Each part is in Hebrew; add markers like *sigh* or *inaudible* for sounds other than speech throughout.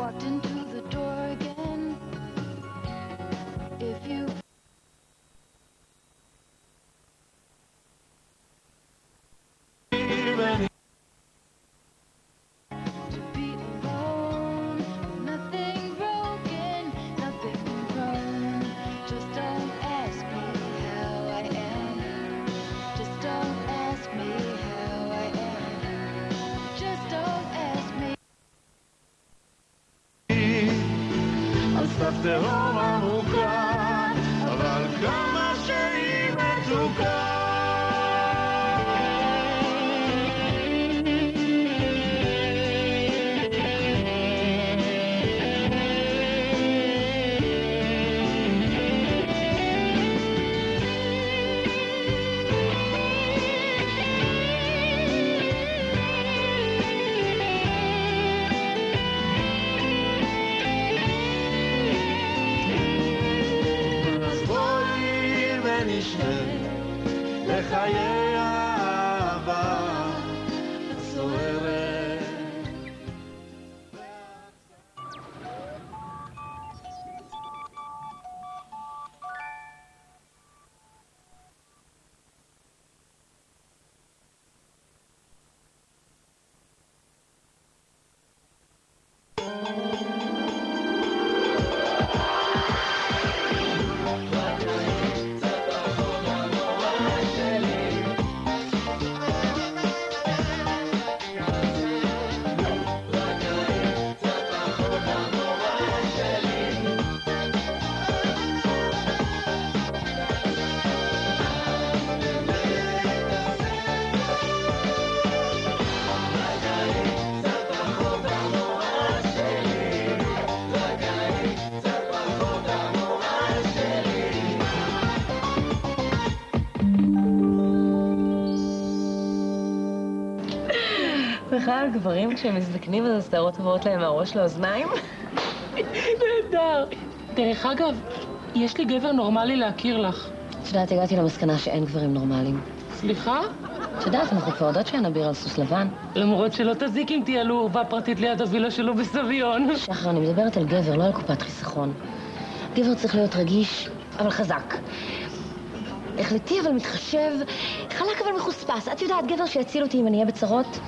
walked into בכלל, גברים כשהם מזדקנים אז השערות עוברות להם מהראש לאוזניים? נהדר. דרך אגב, יש לי גבר נורמלי להכיר לך. את יודעת, הגעתי למסקנה שאין גברים נורמליים. סליחה? את יודעת, אנחנו כבר יודעות שאין אביר על סוס לבן. למרות שלא תזיק אם תהיה לו אורווה פרטית ליד הווילה שלו בסביון. שחר, אני מדברת על גבר, לא על קופת חיסכון. גבר צריך להיות רגיש, אבל חזק. החלטי אבל מתחשב, חלק אבל מחוספס. את יודעת, גבר שיציל אותי אם אני אהיה בצרות?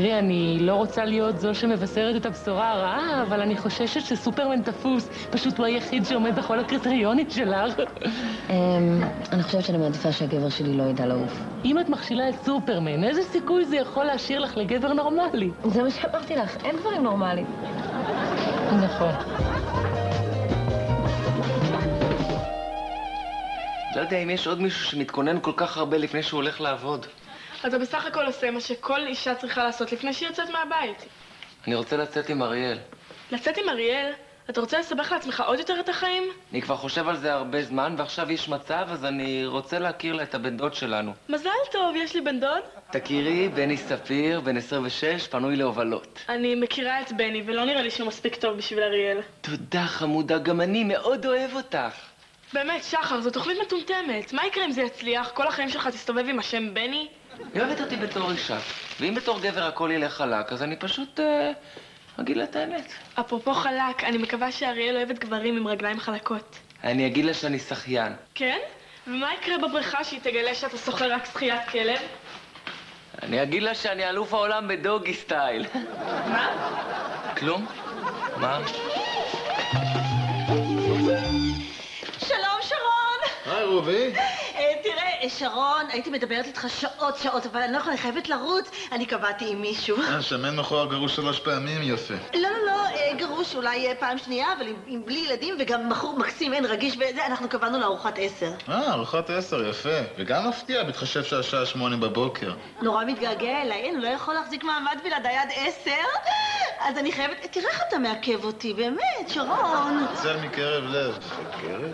תראי, אני לא רוצה להיות זו שמבשרת את הבשורה הרעה, אבל אני חוששת שסופרמן תפוס. פשוט הוא היחיד שעומד בכל הקריטריונית שלך. אמ, אני חושבת שאני מעדיפה שהגבר שלי לא ידע לעוף. אם את מכשילה את סופרמן, איזה סיכוי זה יכול להשאיר לך לגבר נורמלי? זה מה שאמרתי לך, אין גברים נורמליים. נכון. לא יודע אם יש עוד מישהו שמתכונן כל כך הרבה לפני שהוא הולך לעבוד. אתה בסך הכל עושה מה שכל אישה צריכה לעשות לפני שהיא יוצאת מהבית. אני רוצה לצאת עם אריאל. לצאת עם אריאל? אתה רוצה לסבך לעצמך עוד יותר את החיים? אני כבר חושב על זה הרבה זמן, ועכשיו יש מצב, אז אני רוצה להכיר לה את הבן דוד שלנו. מזל טוב, יש לי בן דוד. תכירי, בני ספיר, בן 26, פנוי להובלות. אני מכירה את בני, ולא נראה לי שהוא מספיק טוב בשביל אריאל. תודה, חמודה, גם אני מאוד אוהב אותך. באמת, שחר, זו תוכנית מטומטמת. מה יקרה אם זה יצליח? כל החיים שלך תסתובב עם השם בני? היא אוהבת אותי בתור אישה, ואם בתור גבר הכל ילך חלק, אז אני פשוט אה, אגיד לה את האמת. אפרופו חלק, אני מקווה שאריאל אוהבת גברים עם רגליים חלקות. אני אגיד לה שאני שחיין. כן? ומה יקרה בבריכה שהיא תגלה שאתה שוכר רק שחיית כלב? אני אגיד לה שאני אלוף העולם בדוגי סטייל. מה? כלום? מה? שלום, שרון! היי, רובי. אה, אה, שרון, הייתי מדברת איתך שעות שעות, אבל אני לא יכולה, אני חייבת לרוץ. אני קבעתי עם מישהו. אה, שמן מכוער גרוש שלוש פעמים, יפה. לא, לא, לא, אה, גרוש אולי אה, פעם שנייה, אבל עם, בלי ילדים, וגם בחור מקסים, אין רגיש וזה, אנחנו קבענו לארוחת עשר. אה, ארוחת עשר, יפה. וגם מפתיע, בהתחשב שהשעה שמונה בבוקר. נורא מתגעגע אליי, אין, הוא לא יכול להחזיק מעמד בלעדיי עד עשר, אז אני חייבת... תראה איך אתה מעכב אותי, באמת, שרון. צל מקרב לב. מקרב?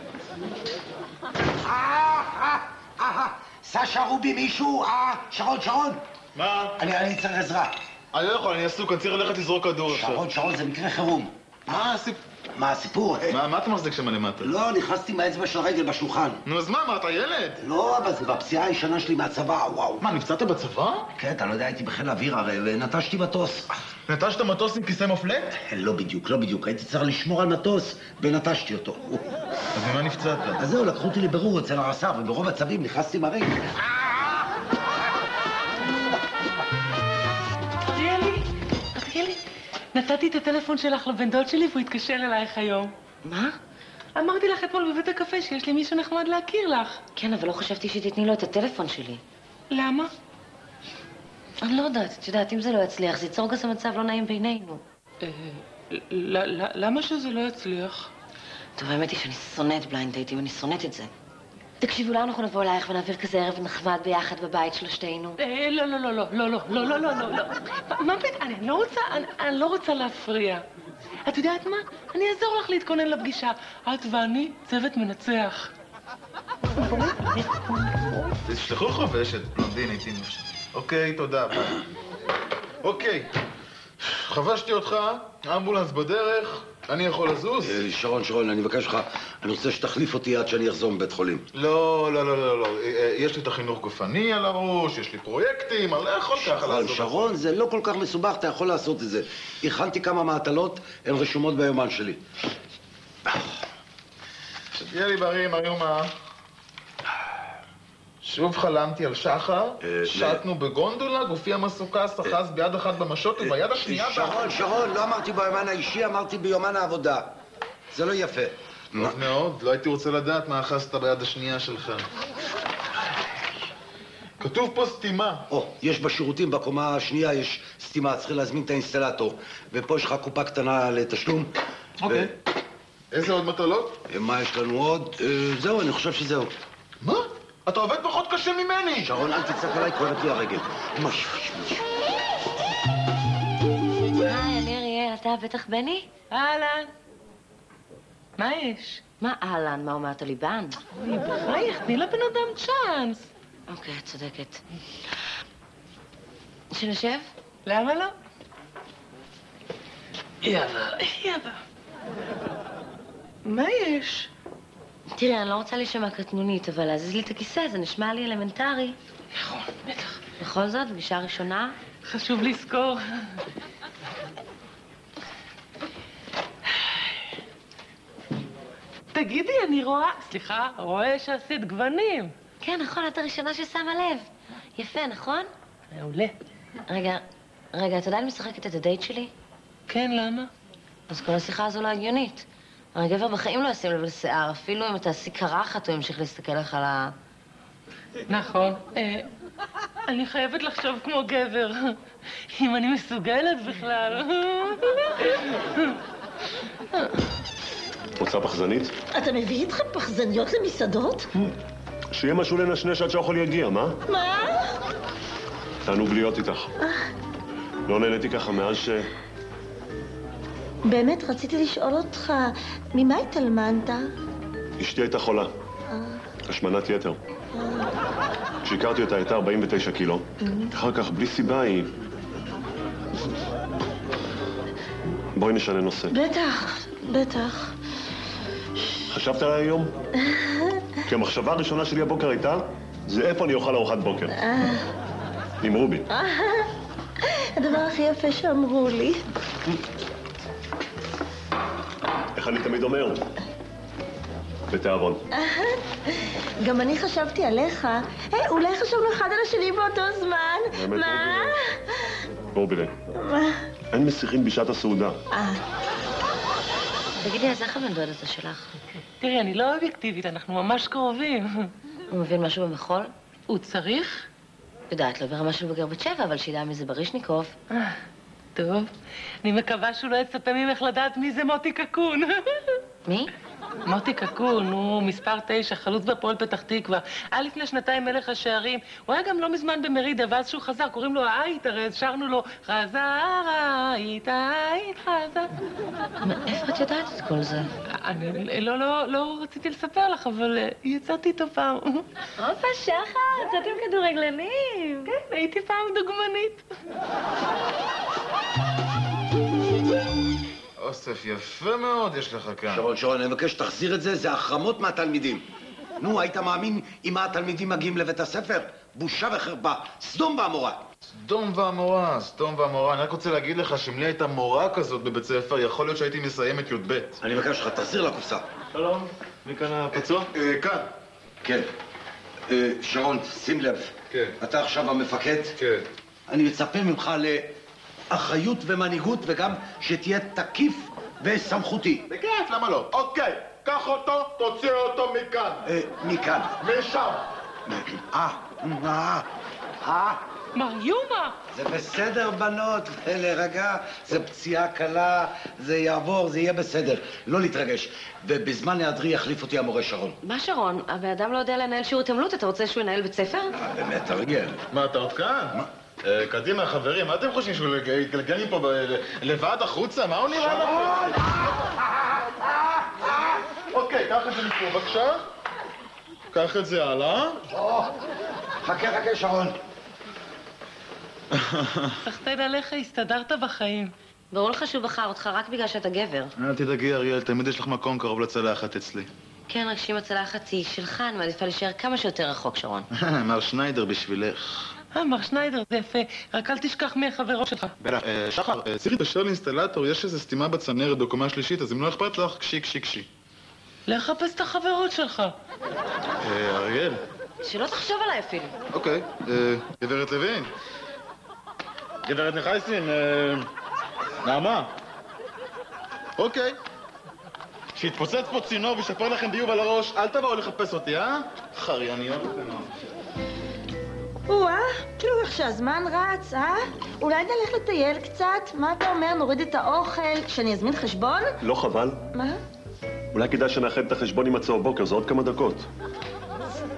אה, אה, אה, סשה רובי מישהו? אה, שרון, שרון. מה? אני אני צריך עזרה. אני לא יכול, אני עסוק, אני צריך ללכת לזרוק כדור עכשיו. שרון, שרון, זה מקרה חירום. מה הסיפ... מה הסיפור? מה אתה מחזיק שם למטה? לא, נכנסתי עם האצבע של הרגל בשולחן. נו, אז מה, מה, אתה ילד? לא, אבל זה בפציעה הישנה שלי מהצבא, וואו. מה, נפצעת בצבא? כן, אתה לא יודע, הייתי בחיל האוויר הרי, ונטשתי מטוס. נטשת מטוס עם כיסא מפלט? לא בדיוק, לא בדיוק. הייתי צריך לשמור על מטוס, ונטשתי אותו. אז ממה נפצעת? אז זהו, לקחו אותי לבירור אצל הרס"ר, וברוב הצווים נכנסתי עם הרגל. נתתי את הטלפון שלך לבן דוד שלי והוא התקשר אלייך היום. מה? אמרתי לך אתמול בבית הקפה שיש לי מישהו נחמד להכיר לך. כן, אבל לא חשבתי שתתני לו את הטלפון שלי. למה? אני לא יודעת, את יודעת, אם זה לא יצליח, זה ייצור כזה מצב לא נעים בינינו. אה, למה שזה לא יצליח? טוב, האמת היא שאני שונאת בליינד דייטים, אני שונאת את זה. תקשיבו, אולי אנחנו נבוא אלייך ונעביר כזה ערב נחמד ביחד בבית שלושתנו? אה, לא, לא, לא, לא, לא, לא, לא, לא, לא, לא, לא. מה פתאום? אני לא רוצה, אני- לא רוצה להפריע. את יודעת מה? אני אעזור לך להתכונן לפגישה. את ואני צוות מנצח. תשלחו חובשת בלונדינית אם אפשר. אוקיי, תודה, ביי. אוקיי, חבשתי אותך, האמבולנס בדרך, אני יכול לזוז? אה, שרון, שרון, אני מבקש ממך, אני רוצה שתחליף אותי עד שאני אחזור מבית חולים. לא, לא, לא, לא, לא. אה, אה, יש לי את החינוך גופני על הראש, יש לי פרויקטים, אני לא יכול ככה שרון, לעזוב. שרון, זה לא כל כך מסובך, אתה יכול לעשות את זה. הכנתי כמה מהטלות, הן רשומות ביומן שלי. שתהיה לי בריא, מריומה. שוב חלמתי על שחר, אה, שטנו בגונדולה, גופי המסוכס אחז ביד אחת במשות וביד השנייה... שרון, שרון, לא אמרתי ביומן האישי, אמרתי ביומן העבודה. זה לא יפה. טוב מאוד, לא הייתי רוצה לדעת מה אחזת ביד השנייה שלך. כתוב פה סתימה. או, יש בשירותים בקומה השנייה, יש סתימה, צריך להזמין את האינסטלטור. ופה יש לך קופה קטנה לתשלום. אוקיי. איזה עוד מטלות? מה יש לנו עוד? אה, זהו, אני חושב שזהו. מה? אתה עובד פחות קשה ממני! שרון, אל תצעק עליי, כואבת לי הרגל. מש, מש, מש. היי, אני אריאל, אתה בטח בני? אהלן. מה יש? מה אהלן, מה אומרת הליבן? אוי, בחייך, תני לבן אדם צ'אנס. אוקיי, את צודקת. שנשב? למה לא? יאללה, יאללה. מה יש? תראה, אני לא רוצה להישמע קטנונית, אבל להזיז לי את הכיסא זה נשמע לי אלמנטרי. נכון, בטח. בכל זאת, פגישה ראשונה, חשוב לזכור. תגידי, אני רואה, סליחה, רואה שעשית גוונים. כן, נכון, את הראשונה ששמה לב. יפה, נכון? מעולה. רגע, רגע, את עדיין משחקת את הדייט שלי? כן, למה? אז כל השיחה הזו לא הגיונית. הרי גבר בחיים לא ישים לב לשיער, אפילו אם תעשי קרחת הוא ימשיך להסתכל לך על ה... נכון. אה, אני חייבת לחשוב כמו גבר. אם אני מסוגלת בכלל. רוצה פחזנית? אתה מביא איתך פחזניות למסעדות? שיהיה משהו לנשנש עד שהאוכל יגיע, מה? מה? תענוג להיות איתך. לא נהניתי ככה מאז ש... באמת, רציתי לשאול אותך, ממה התאלמנת? אשתי הייתה חולה. השמנת יתר. כשהכרתי אותה הייתה 49 קילו. אחר כך, בלי סיבה, היא... בואי נשנה נושא. בטח, בטח. חשבת עליי היום? *laughs* כי המחשבה הראשונה שלי הבוקר הייתה, זה איפה אני אוכל ארוחת בוקר. עם רובי. הדבר הכי יפה שאמרו לי. איך אני תמיד אומר? בתיאבון. גם אני חשבתי עליך. היי, אולי חשבנו אחד על השני באותו זמן? מה? רובילה. מה? אין מסיחים בשעת הסעודה. אה, תגידי, אז איך הבן דוד הזה שלך? תראי, אני לא אובייקטיבית, אנחנו ממש קרובים. הוא מבין משהו במחול? הוא צריך? יודעת, לא ברמה של בוגר בת שבע, אבל שידע מי זה ברישניקוב. טוב. אני מקווה שהוא לא יצפה ממך לדעת מי זה מוטי קקון. *laughs* מי? מוטי קקון, הוא מספר תשע, חלוץ בהפועל פתח תקווה. היה לפני שנתיים מלך השערים. הוא היה גם לא מזמן במרידה, ואז שהוא חזר, קוראים לו האית, הרי אז שרנו לו חזר האית, האית חזר. מאיפה את יודעת את כל זה? אני לא, לא, לא רציתי לספר לך, אבל אה, יצאתי איתו פעם. הופה, שחר, יצאתם כדורגלנים. כן, הייתי פעם דוגמנית. או, אוסף, יפה מאוד יש לך כאן. שרון, שרון, אני מבקש שתחזיר את זה, זה החרמות מהתלמידים. נו, היית מאמין אם התלמידים מגיעים לבית הספר? בושה וחרפה. סדום ועמורה. סדום ועמורה, סדום ועמורה. אני רק רוצה להגיד לך שאם לי הייתה מורה כזאת בבית ספר, יכול להיות שהייתי מסיים את י"ב. אני מבקש ממך, תחזיר לקופסה. שלום, מי כאן הפצוע? אה, כאן. כן. אה, שרון, שים לב. כן. אתה עכשיו המפקד. כן. אני מצפה ממך לאחריות ומנהיגות, וגם שתהיה תקיף וסמכותי. בכיף, למה לא? אוקיי, קח אותו, תוציא אותו מכאן. אה, מכאן. משם. אה, אה, אה. מר יומה! זה בסדר, בנות, להירגע. זה פציעה קלה, זה יעבור, זה יהיה בסדר. לא להתרגש. ובזמן היעדרי יחליף אותי המורה שרון. מה שרון? הבן אדם לא יודע לנהל שיעור התעמלות, אתה רוצה שהוא ינהל בית ספר? אה, באמת, תרגיל. מה, אתה עוד כאן? אה, קדימה, חברים, מה אתם חושבים שהוא יתגלגל לי פה לבד החוצה? מה הוא נראה לכם? אוקיי, קח את זה מפה בבקשה. קח את זה הלאה. חכה, חכה, שרון. סחטיין עליך, הסתדרת בחיים. ברור לך שהוא בחר אותך רק בגלל שאתה גבר. אל תדאגי, אריאל, תמיד יש לך מקום קרוב לצלחת אצלי. כן, רק שאם הצלחת היא שלך, אני מעדיפה להישאר כמה שיותר רחוק, שרון. *laughs* מר שניידר בשבילך. אה, מר שניידר, זה יפה. רק אל תשכח מי החברות שלך. בטח. אה, שחר, אה, צריך להתקשר לאינסטלטור, יש איזו סתימה בצנרת בקומה שלישית, אז אם לא אכפת לך, קשי, קשי, קשי. לך חפש את החברות שלך. אה, אריאל. שלא תחשוב עליי אפילו. אוקיי. אה, גברת לוין. גברת נחייסין, אה, נעמה. אוקיי. שיתפוצץ פה צינור וישפר לכם ביוב על הראש, אל תבואו לחפש אותי, אה? קטנות. או-אה, כאילו איך שהזמן רץ, אה? אולי נלך לטייל קצת? מה אתה אומר, נוריד את האוכל, שאני אזמין חשבון? לא חבל? מה? אולי כדאי שנאחד את החשבון עם הצהר בוקר, זה עוד כמה דקות.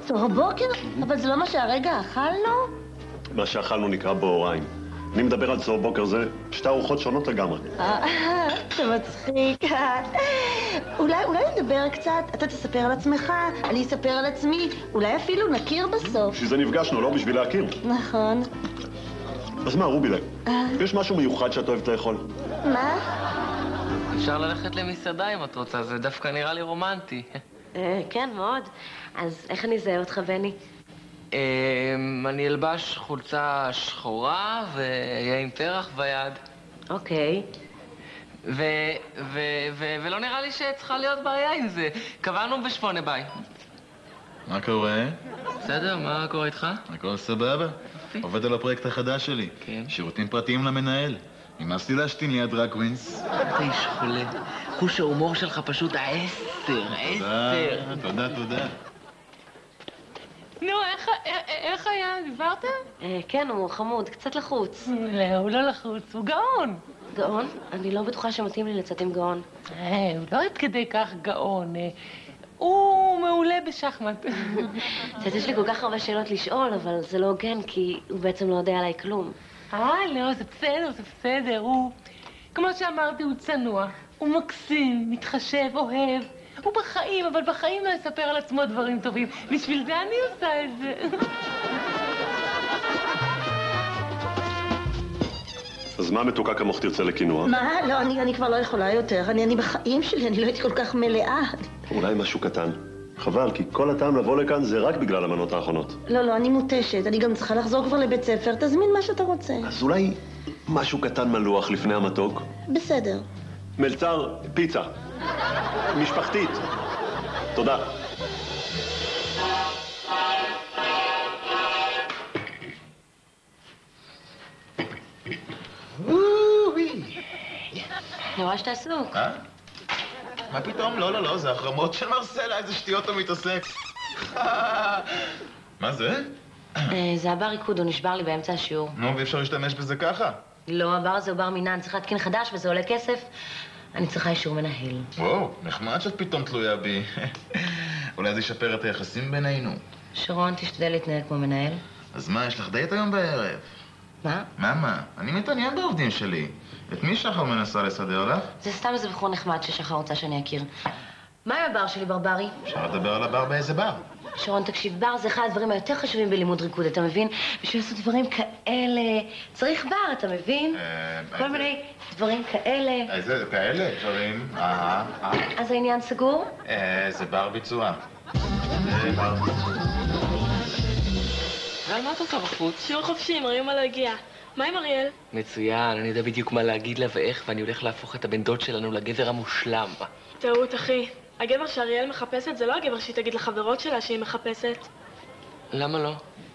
צהר בוקר? אבל זה לא מה שהרגע אכלנו? מה שאכלנו נקרא בהוריים. אני מדבר על צהר בוקר, זה שתי ארוחות שונות לגמרי. אה, אתה מצחיק. אולי, אולי נדבר קצת, אתה תספר על עצמך, אני אספר על עצמי, אולי אפילו נכיר בסוף. בשביל זה נפגשנו, לא בשביל להכיר. נכון. אז מה, רובילה? יש משהו מיוחד שאת אוהבת לאכול? מה? אפשר ללכת למסעדה אם את רוצה, זה דווקא נראה לי רומנטי. אה, כן, מאוד. אז איך אני אזהה אותך, בני? אמ, אני אלבש חולצה שחורה ואהיה עם פרח ביד. אוקיי. ו- ו- ו- ולא נראה לי שצריכה להיות בעיה עם זה. קבענו בשמונה ביי. מה קורה? בסדר, מה קורה איתך? הכל סבבה. עובד על הפרויקט החדש שלי. כן. שירותים פרטיים למנהל. נמאס לי להשתין ליד drag queens. אתה איש חולה. חוש ההומור שלך פשוט העשר, תודה, עשר. תודה, תודה. נו, איך- איך- היה? דיברתם? אה, כן, הוא חמוד, קצת לחוץ. לא, הוא לא לחוץ, הוא גאון. גאון? אני לא בטוחה שמתאים לי לצאת עם גאון. אה, הוא לא עד כדי כך גאון. אה, הוא מעולה בשחמט. *laughs* את יש לי כל כך הרבה שאלות לשאול, אבל זה לא הוגן, כי הוא בעצם לא יודע עליי כלום. אה, לא, זה בסדר, זה בסדר. הוא, כמו שאמרתי, הוא צנוע, הוא מקסים, מתחשב, אוהב. הוא בחיים, אבל בחיים לא יספר על עצמו דברים טובים. בשביל זה אני עושה את זה. אז מה מתוקה כמוך תרצה לקינוח? מה? לא, אני, אני כבר לא יכולה יותר. אני, אני בחיים שלי, אני לא הייתי כל כך מלאה. אולי משהו קטן. חבל, כי כל הטעם לבוא לכאן זה רק בגלל המנות האחרונות. לא, לא, אני מותשת. אני גם צריכה לחזור כבר לבית ספר. תזמין מה שאתה רוצה. אז אולי משהו קטן מלוח לפני המתוק? בסדר. מלצר, פיצה. משפחתית. תודה. אני רואה שאתה עסוק. אה? מה פתאום? לא, לא, לא, זה החרמות של מרסלה, איזה שטויות הוא מתעסק. *laughs* מה זה? אה, זה הבר ריקוד, הוא נשבר לי באמצע השיעור. נו, ואי אפשר להשתמש בזה ככה? לא, הבר הזה הוא בר מינן, צריך להתקין חדש וזה עולה כסף. אני צריכה אישור מנהל. וואו, נחמד שאת פתאום תלויה בי. *laughs* אולי זה ישפר את היחסים בינינו. שרון, תשתדל להתנהג כמו מנהל. אז מה, יש לך דייט היום בערב? מה? מה, מה? אני מתעניין בעובדים שלי. את מי שחר מנסה לסדר לך? זה סתם איזה בחור נחמד ששחר רוצה שאני אכיר. מה עם הבר שלי, ברברי? אפשר לדבר על הבר באיזה בר? שרון, תקשיב, בר זה אחד הדברים היותר חשובים בלימוד ריקוד, אתה מבין? בשביל לעשות דברים כאלה, צריך בר, אתה מבין? אה, כל מיני דברים כאלה. איזה כאלה דברים? אה, אה. אז העניין סגור? אה, זה בר ביצוע. זה בר ביצוע. ועל מה את עושה בחוץ? שיעור חופשי, מרימה לא הגיע. מה עם אריאל? מצוין, אני יודע בדיוק מה להגיד לה ואיך, ואני הולך להפוך את הבן דוד שלנו לגבר המושלם. טעות, אחי. הגבר שאריאל מחפשת זה לא הגבר שהיא תגיד לחברות שלה שהיא מחפשת. למה לא?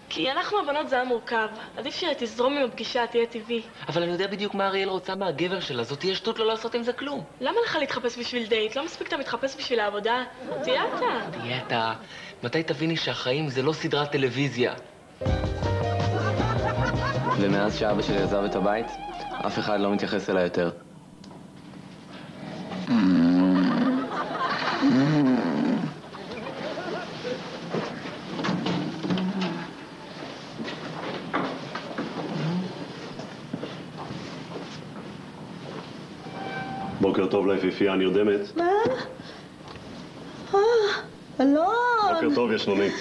כי אנחנו הבנות זה היה מורכב. עדיף שתזרום עם הפגישה, תהיה טבעי. אבל אני יודע בדיוק מה אריאל רוצה מהגבר שלה, זאת תהיה שטות לא לעשות עם זה כלום. למה לך להתחפש בשביל דייט? לא מספיק אתה מתחפש בשביל העבודה? תהיה אתה. תהיה אתה... מתי תביני שהחיים זה לא סדרת טלוויזיה? ומאז שאבא שלי עזב את הבית, אף אחד לא מתייחס אליי יותר. בוקר טוב ליפיפייה הנרדמת. מה? אה, אלון! בוקר טוב, ישנונית.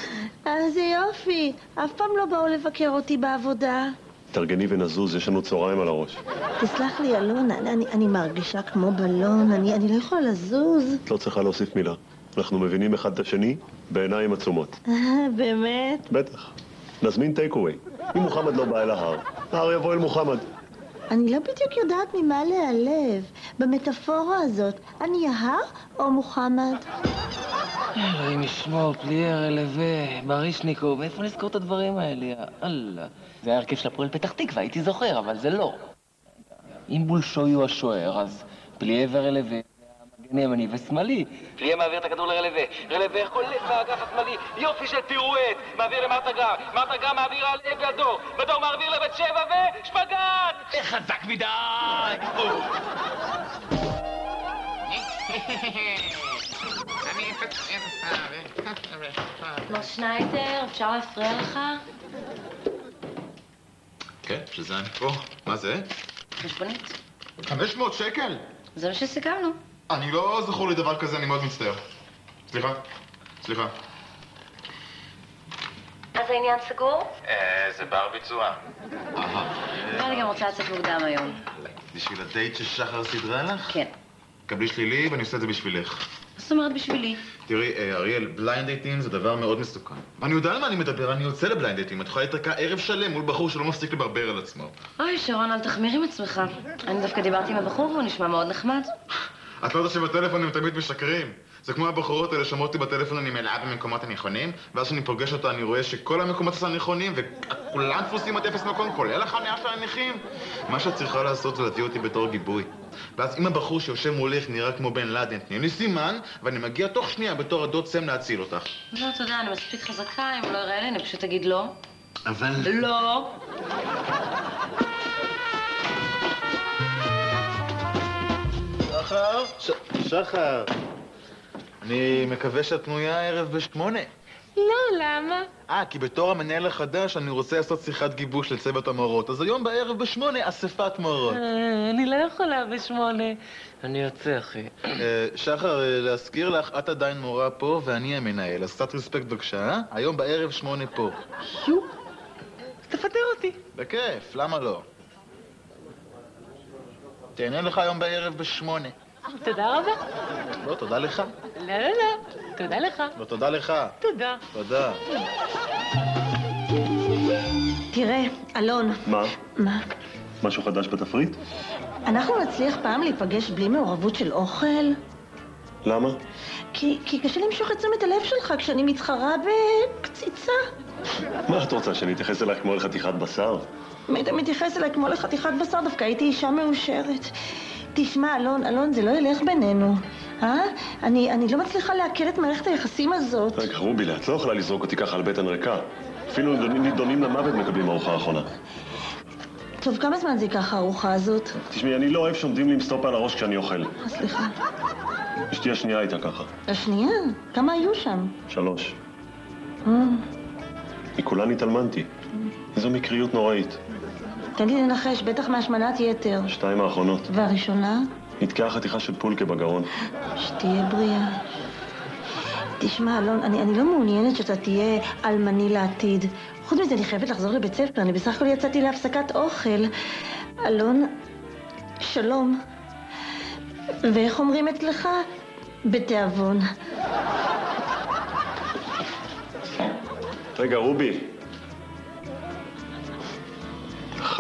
איזה יופי. אף פעם לא באו לבקר אותי בעבודה. תארגני ונזוז, יש לנו צהריים על הראש. תסלח לי, אלון, אני, אני, אני מרגישה כמו בלון, אני, אני לא יכולה לזוז. את לא צריכה להוסיף מילה. אנחנו מבינים אחד את השני בעיניים עצומות. אה, באמת? בטח. נזמין טייק אווי. אם מוחמד לא בא אל ההר, ההר יבוא אל מוחמד. אני לא בדיוק יודעת ממה להיעלב. במטאפורה הזאת, אני ההר או מוחמד? אלוהים ישמור, פליאר, אלווה, ברישניקוב, מאיפה נזכור את הדברים האלה? יאללה. זה היה הרכב של הפועל פתח תקווה, הייתי זוכר, אבל זה לא. אם בולשוי הוא השוער, אז פליאבר אלווה ימני ושמאלי. פליאר מעביר את הכדור לרלווה, רלווה חולף מהאגף השמאלי, יופי של פירואט, מעביר למרתה גר, מרתה גר מעבירה לבדור, בדור מעביר לבית שבע ושפגאט! חזק מדי! מר שניידר, אפשר להפריע לך? כן, בשביל זה אני פה. מה זה? חשבונית. 500 שקל? זה מה שסיכמנו. אני לא זכור לי דבר כזה, אני מאוד מצטער. סליחה? סליחה. אז העניין סגור? אה, זה בר ביצוע. אני גם רוצה לצאת מוקדם היום. בשביל הדייט ששחר סידרה לך? כן. קבלי שלילי ואני עושה את זה בשבילך. מה זאת אומרת בשבילי? תראי, אה, אריאל, בליינד דייטים זה דבר מאוד מסוכן. ואני יודע על מה אני מדבר, אני יוצא לבליינד דייטים. את יכולה להיתקע ערב שלם מול בחור שלא מפסיק לברבר על עצמו. אוי, שרון, אל תחמיר עם עצמך. אני דווקא דיברתי עם הבחור והוא נשמע מאוד נחמד. את לא יודעת שבטלפון הם תמיד משקרים? זה כמו הבחורות האלה שאומרות לי בטלפון אני מלאה במקומות הנכונים, ואז כשאני פוגש אותה אני רואה שכל המקומות אצלה נכונים, וכולם תפוסים עד אפס מקום, כולל החניה של הנכים. מה שאת צריכה לעשות זה להביא אותי בתור גיבוי. ואז אם הבחור שיושב מולך נראה כמו בן לאדן, תני לי סימן, ואני מגיע תוך שנייה בתור הדוד סם להציל אותך. לא, אתה יודע, אני מספיק חזקה, אם לא יראה לי, אני פשוט אגיד לא. אבל... לא. שחר? ש... שחר. אני מקווה שאת פנויה הערב בשמונה. לא, למה? אה, כי בתור המנהל החדש אני רוצה לעשות שיחת גיבוש לצוות המורות. אז היום בערב בשמונה, אספת מורות. אה, אני לא יכולה בשמונה. אני יוצא, אחי. אה, שחר, אה, להזכיר לך, את עדיין מורה פה ואני המנהל, אז קצת רספקט בבקשה, אה? היום בערב שמונה פה. תפטר אותי. בכיף, למה לא? תהנה לך היום בערב בשמונה. תודה רבה. לא, תודה לך. לא, לא, לא. תודה לך. לא, תודה לך. תודה. תודה. תראה, אלון, מה? מה? משהו חדש בתפריט? אנחנו נצליח פעם להיפגש בלי מעורבות של אוכל? למה? כי, כי קשה למשוך את תשומת הלב שלך כשאני מתחרה בקציצה. מה את רוצה, שאני אתייחס אלייך כמו אל חתיכת בשר? אם היית מתייחס אליי כמו לחתיכת בשר, דווקא הייתי אישה מאושרת. תשמע, אלון, אלון, זה לא ילך בינינו, אה? אני, אני לא מצליחה לעכל את מערכת היחסים הזאת. רגע, רובילה, את לא יכולה לזרוק אותי ככה על בטן ריקה. אפילו נידונים- למוות מקבלים ארוחה אחרונה. טוב, כמה זמן זה ייקח הארוחה הזאת? תשמעי, אני לא אוהב שעומדים לי עם סטופר על הראש כשאני אוכל. אה, סליחה. אשתי השנייה הייתה ככה. השנייה? כמה היו שם? שלוש. אה, מכולן התאלמנתי. איזו מקריות נוראית. תן לי לנחש, בטח מהשמנת יתר. שתיים האחרונות. והראשונה? נתקעה חתיכה של פולקה בגרון. שתהיה בריאה. תשמע, אלון, אני, אני לא מעוניינת שאתה תהיה אלמני לעתיד. חוץ מזה, אני חייבת לחזור לבית ספר, אני בסך הכל יצאתי להפסקת אוכל. אלון, שלום. ואיך אומרים אצלך? בתיאבון. רגע, רובי.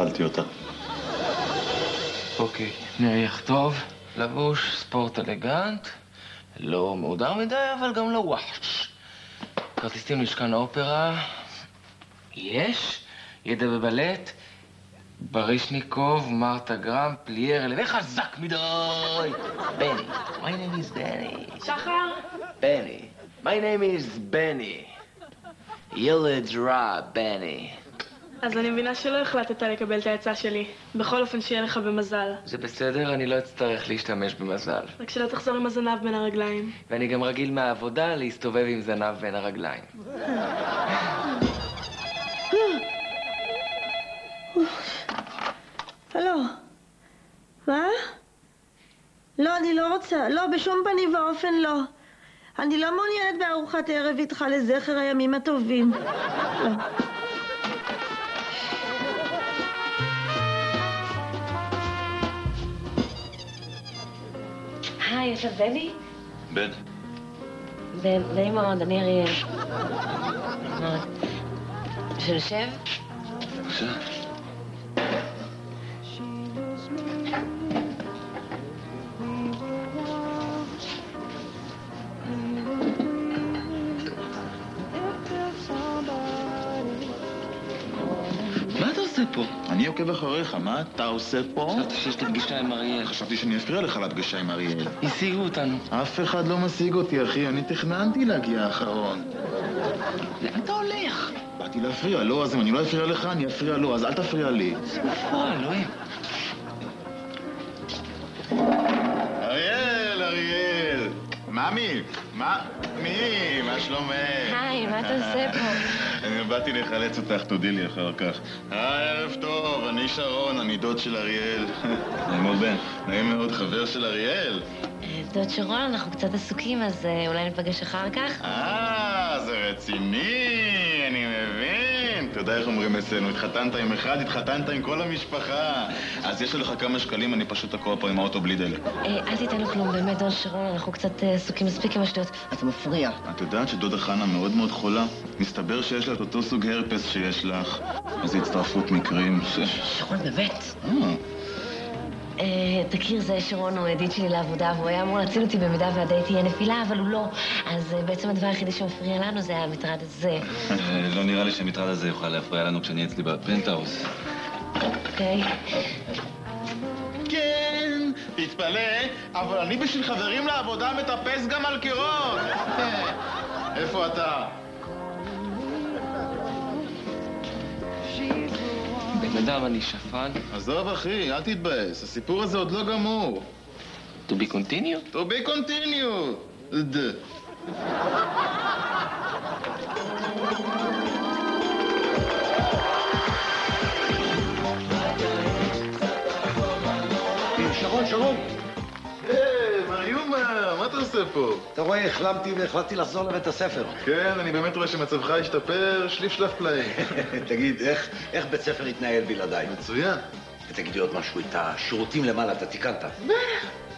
אכלתי אותה. אוקיי, מריח טוב, לבוש, ספורט אלגנט, לא מהודר מדי, אבל גם לא וואש. כרטיסים למשכן האופרה, יש, ידע בבלט, ברישניקוב, מרתה גרם, פלייר, וחזק מדי! בני, my name is Benny. שחר? בני, my name is בני. ילד רע, בני. אז אני מבינה שלא החלטת לקבל את העצה שלי. בכל אופן, שיהיה לך במזל. זה בסדר, אני לא אצטרך להשתמש במזל. רק שלא תחזור עם הזנב בין הרגליים. ואני גם רגיל מהעבודה להסתובב עם זנב בין הרגליים. הלו. מה? לא, אני לא רוצה. לא, בשום פנים ואופן לא. אני לא מעוניינת בארוחת ערב איתך לזכר הימים הטובים. לא. יש לך בני? בן. בן, נעים מאוד, אני אריאל. מאוד. שנשב? בבקשה. עוקב אחריך, מה אתה עושה פה? חשבתי שיש לי פגישה עם אריאל. חשבתי שאני אפריע לך לפגישה עם אריאל. השיגו אותנו. אף אחד לא משיג אותי, אחי, אני תכננתי להגיע האחרון. לאן אתה הולך? באתי להפריע, לא, אז אם אני לא אפריע לך, אני אפריע לו, אז אל תפריע לי. איפה, אלוהים? ממי, מה? מי? מה שלומך? היי, מה אתה עושה פה? אני *laughs* באתי לחלץ אותך, תודי לי אחר כך. היי, ערב טוב, אני שרון, אני דוד של אריאל. נעים מאוד בן. נעים מאוד, חבר של אריאל. אה, דוד שרון, אנחנו קצת עסוקים, אז אה, אולי ניפגש אחר כך? אה, זה רציני, יודע איך אומרים אצלנו, התחתנת עם אחד, התחתנת עם כל המשפחה. אז יש לך כמה שקלים, אני פשוט תקוע פה עם האוטו בלי דלק. אה, אל תיתן לו כלום, באמת, דוד שרון, אנחנו קצת אה, עסוקים מספיק עם השטויות. אתה מפריע. את יודעת שדודה חנה מאוד מאוד חולה? מסתבר שיש לה את אותו סוג הרפס שיש לך. איזו הצטרפות מקרים. שרון, באמת. אה, תכיר, זה שרון הוא ידיד שלי לעבודה, והוא היה אמור להציל אותי במידה והדייט תהיה נפילה, אבל הוא לא. אז אה, בעצם הדבר היחידי שמפריע לנו זה המטרד הזה, *laughs* לא נראה לי שהמטרד הזה יוכל להפריע לנו כשאני אצלי בפנטהאוס. אוקיי? כן, תתפלא, אבל אני בשביל חברים לעבודה מטפס גם על קירות. *laughs* איפה אתה? בן אדם, אני שפן. עזוב אחי, אל תתבאס, הסיפור הזה עוד לא גמור. To be continued? To be continued. שרון, שרון, אתה עושה פה? אתה רואה, החלמתי והחלטתי לחזור לבית הספר. כן, אני באמת רואה שמצבך השתפר, שליף שלף פלאים. *laughs* תגיד, איך, איך בית ספר יתנהל בלעדיי? מצוין. ותגיד לי עוד משהו, את השירותים למעלה אתה תיקנת?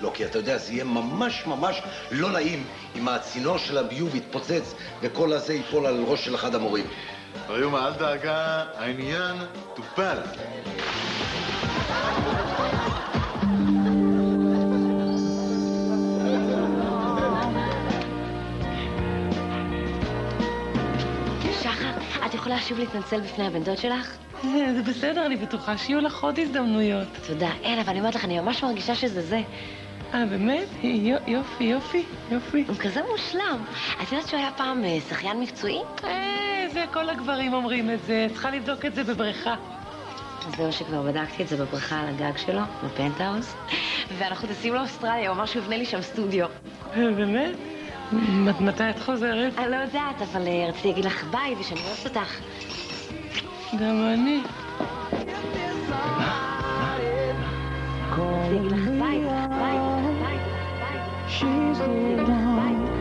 לא, כי אתה יודע, זה יהיה ממש ממש לא נעים אם הצינור של הביוב יתפוצץ וכל הזה ייפול על ראש של אחד המורים. מר יומה, אל דאגה, העניין טופל. יכולה שוב להתנצל בפני הבן דוד שלך? אה, זה בסדר, אני בטוחה שיהיו לך עוד הזדמנויות. תודה. אין, אבל אני אומרת לך, אני ממש מרגישה שזה זה. אה, באמת? יו- יופי, יופי, יופי. הוא כזה מושלם. את יודעת שהוא היה פעם אה, שחיין מקצועי? אה, זה כל הגברים אומרים את זה. צריכה לבדוק את זה בבריכה. זהו שכבר בדקתי את זה בבריכה על הגג שלו, בפנטהאוס. ואנחנו טסים לאוסטרליה, הוא אמר שהוא יבנה לי שם סטודיו. אה, באמת? מתי את חוזרת? אני לא יודעת, אבל אה, רציתי להגיד לך ביי ושאני אוהבת אותך. גם אני. רציתי להגיד לך ביי, ביי, ביי, ביי.